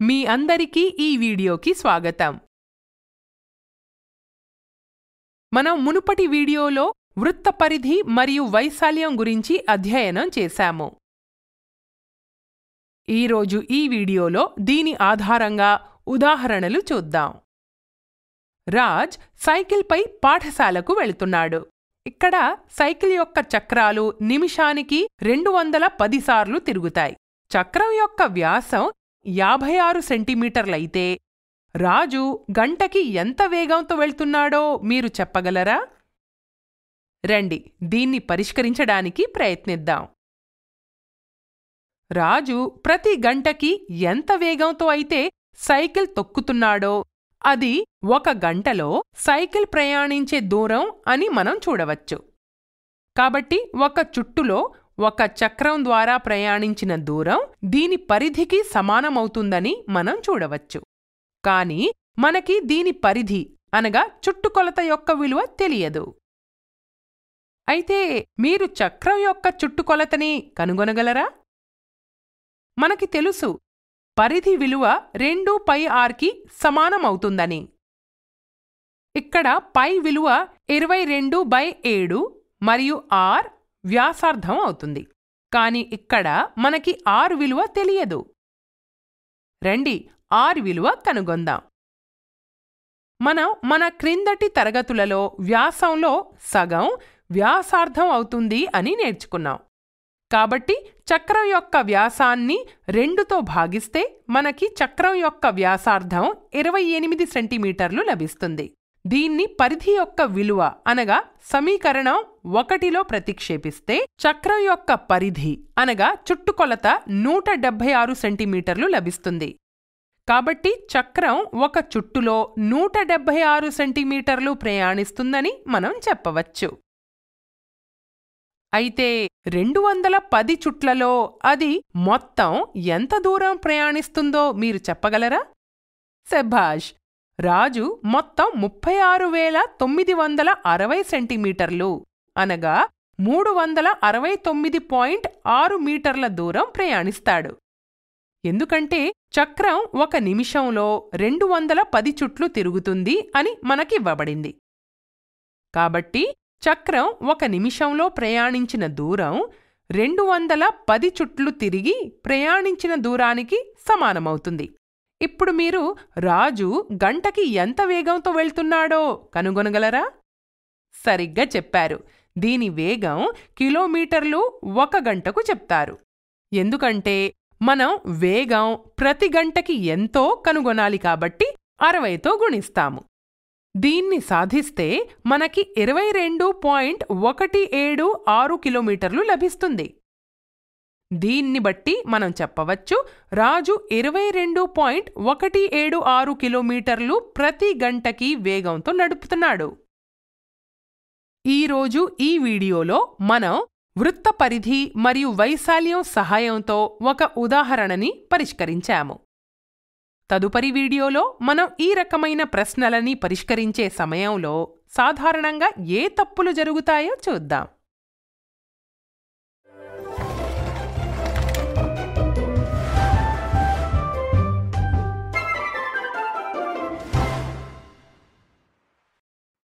మీ అందరికీ ఈ వీడియోకి స్వాగతం. మనం మునుపటి వీడియోలో వృత్త పరిధి మరియు వైశాల్యం గురించి అధ్యయనం చేశాము. ఈరోజు ఈ వీడియోలో దీని ఆధారంగా ఉదాహరణలు చూద్దాం. రాజ్ సైకిల్పై పాఠశాలకు వెళుతున్నాడు. ఇక్కడ సైకిల్ యొక్క చక్రాలు నిమిషానికి రెండు వందల పదిసార్లు తిరుగుతాయి. చక్రం యొక్క వ్యాసం యాభై ఆరు సెంటీమీటర్లయితే రాజు గంటకి ఎంత వేగంతో వెళ్తున్నాడో మీరు చెప్పగలరా? రండి దీన్ని పరిష్కరించడానికి ప్రయత్నిద్దాం. రాజు ప్రతి గంటకి ఎంత వేగంతో అయితే సైకిల్ తొక్కుతున్నాడో అది ఒక గంటలో సైకిల్ ప్రయాణించే దూరం అని మనం చూడవచ్చు. కాబట్టి ఒక చుట్టులో ఒక చక్రం ద్వారా ప్రయాణించిన దూరం దీని పరిధికి సమానమవుతుందని మనం చూడవచ్చు. కానీ మనకి దీని పరిధి అనగా చుట్టుకొలత యొక్క విలువ తెలియదు. అయితే మీరు చక్రం యొక్క చుట్టుకొలతని కనుగొనగలరా? మనకి తెలుసు పరిధి విలువ రెండు పై ఆర్కి సమానమవుతుందని. ఇక్కడ పై విలువ ఇరవై రెండు బై ఏడు మరియు ఆర్ వ్యాసార్థం అవుతుంది. కాని ఇక్కడ మనకి ఆర్ విలువ తెలియదు. రండి ఆర్ విలువ కనుగొందాం. మనం మన క్రిందటి తరగతులలో వ్యాసంలో సగం వ్యాసార్థం అవుతుంది అని నేర్చుకున్నాం. కాబట్టి చక్రం యొక్క వ్యాసాన్ని రెండుతో భాగిస్తే మనకి చక్రం యొక్క వ్యాసార్థం ఇరవై ఎనిమిది సెంటీమీటర్లు లభిస్తుంది. దీన్ని పరిధి యొక్క విలువ అనగా సమీకరణం ఒకటిలో ప్రతిక్షేపిస్తే చక్రం యొక్క పరిధి అనగా చుట్టుకొలత నూట డెబ్బై ఆరు సెంటీమీటర్లు లభిస్తుంది. కాబట్టి చక్రం ఒక చుట్టులో నూట డెబ్బై ఆరు సెంటీమీటర్లు ప్రయాణిస్తుందని మనం చెప్పవచ్చు. అయితే రెండు వందల పది చుట్లలో అది మొత్తం ఎంత దూరం ప్రయాణిస్తుందో మీరు చెప్పగలరా? శభాష్ రాజు మొత్తం ముప్పై ఆరు వేల తొమ్మిది వందల అరవై సెంటీమీటర్లు అనగా మూడు వందల అరవై తొమ్మిది పాయింట్ ఆరు మీటర్ల దూరం ప్రయాణిస్తాడు. ఎందుకంటే చక్రం ఒక నిమిషంలో రెండు వందల పది చుట్లు తిరుగుతుంది అని మనకివ్వబడింది. కాబట్టి చక్రం ఒక నిమిషంలో ప్రయాణించిన దూరం రెండు వందల పది చుట్లు తిరిగి ప్రయాణించిన దూరానికి సమానమవుతుంది. ఇప్పుడు మీరు రాజు గంటకి ఎంత వేగంతో వెళ్తున్నాడో కనుగొనగలరా? సరిగ్గా చెప్పారు. దీని వేగం కిలోమీటర్లు ఒక గంటకు చెప్తారు. ఎందుకంటే మనం వేగం ప్రతి గంటకి ఎంతో కనుగొనాలి కాబట్టి అరవైతో గుణిస్తాము. దీన్ని సాధిస్తే మనకి ఇరవై రెండు పాయింట్ ఒకటి ఏడు ఆరు కిలోమీటర్లు లభిస్తుంది. దీన్ని బట్టి మనం చెప్పవచ్చు రాజు ఇరవై రెండు పాయింట్ ఒకటి ఏడు ఆరు కిలోమీటర్లు ప్రతి గంటకి వేగంతో నడుపుతున్నాడు. ఈరోజు ఈ వీడియోలో మనం వృత్త పరిధి మరియు వైశాల్యం సహాయంతో ఒక ఉదాహరణని పరిష్కరించాము. తదుపరి వీడియోలో మనం ఈ రకమైన ప్రశ్నలని పరిష్కరించే సమయంలో సాధారణంగా ఏ తప్పులు జరుగుతాయో చూద్దాం.